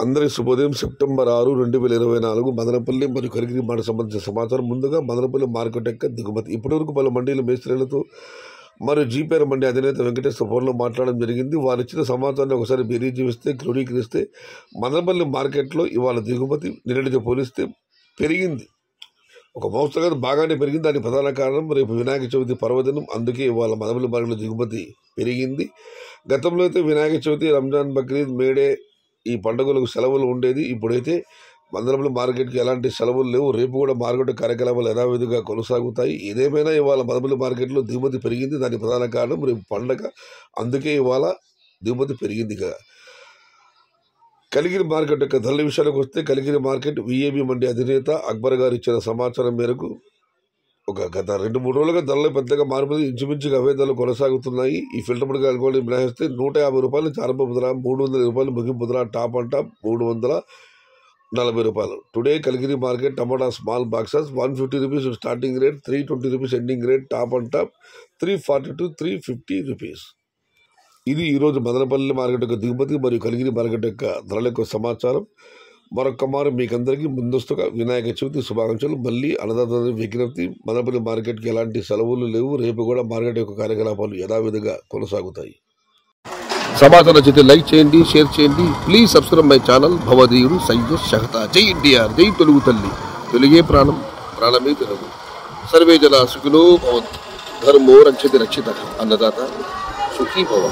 అందరి శుభోదయం. సెప్టెంబర్ ఆరు రెండు వేల ఇరవై నాలుగు మదనపల్లి మరియు కరిగిరి మాట సంబంధించిన సమాచారం ముందుగా మదనపల్లి మార్కెట్ యొక్క దిగుమతి. ఇప్పటివరకు పలు మండీల మేస్త్రీలతో మరియు జీపీఆర్ మండి అధినేత వెంకటేశ్వర ఫోన్లో మాట్లాడడం జరిగింది. వారు ఇచ్చిన సమాచారాన్ని ఒకసారి బెరీజీవిస్తే క్రోడీకరిస్తే మదనపల్లి మార్కెట్లో ఇవాళ దిగుమతి నిన్నటితో పోలిస్తే పెరిగింది. ఒక మోస్తరుగా బాగానే పెరిగింది. దానికి ప్రధాన కారణం రేపు వినాయక చవితి పర్వదినం. అందుకే ఇవాళ మదనపల్లి మార్కెట్లో దిగుమతి పెరిగింది. గతంలో అయితే వినాయక చవితి రంజాన్ బక్రీద్ మేడే ఈ పండుగలకు సెలవులు ఉండేది. ఇప్పుడైతే మందరంలో మార్కెట్కి ఎలాంటి సెలవులు లేవు. రేపు కూడా మార్కెట్ కార్యకలాపాలు యథావిధిగా కొనసాగుతాయి. ఏదేమైనా ఇవాళ మదనపల్లి మార్కెట్లో దిగుమతి పెరిగింది. దాని ప్రధాన కారణం రేపు పండగ. అందుకే ఇవాళ దిగుమతి పెరిగింది కదా కలిగిరి మార్కెట్ యొక్క ధరల విషయానికి వస్తే కలిగిరి మార్కెట్ విఏబి మండి అధినేత అక్బర్ గారు ఇచ్చిన సమాచారం మేరకు ఒక గత రెండు మూడు రోజులుగా ధరలు పెద్దగా మార్పు ఇంచుమించుగా అవే ధరలు కొనసాగుతున్నాయి. ఈ ఫిల్టర్ ముడిగా ఆల్కోహాల్ మినహాయిస్తే నూట యాభై రూపాయలు ఆరంభ ముద్ర మూడు వందల రూపాయలు ముగింపు ముద్ర టాప్ అంట మూడు వందల నలభై రూపాయలు. Today Kaligiri market tomato small boxes one fifty rupees starting rate three twenty rupees ending rate top and top three forty to three fifty rupees. ఇది ఈరోజు మదనపల్లి మార్కెట్ యొక్క దిగుమతి మరియు కలిగిరి మార్కెట్ యొక్క ధరల యొక్క సమాచారం. మరొకమారు మీకందరికీ ముందస్తుగా వినాయక చవితి శుభాకాంక్షలు. మళ్ళీ అన్నదాతల విజ్ఞప్తి మదనపల్లి మార్కెట్కి ఎలాంటి సెలవులు లేవు. రేపు కూడా మార్కెట్ యొక్క కార్యకలాపాలు యథావిధిగా కొనసాగుతాయి. సమాచారం చేతి లైక్ చేయండి షేర్ చేయండి. ప్లీజ్ సబ్స్క్రైబ్ మై ఛానల్ భవదీయుడు సయ్య సహత జై ఎన్టీఆర్ జై తెలుగు తల్లి. తెలుగే ప్రాణం ప్రాణమే తెలుగు. సర్వే జన సుఖినో భవంతు. ధర్మో రక్షతి రక్షిత. అన్నదాత సుఖీ భవ.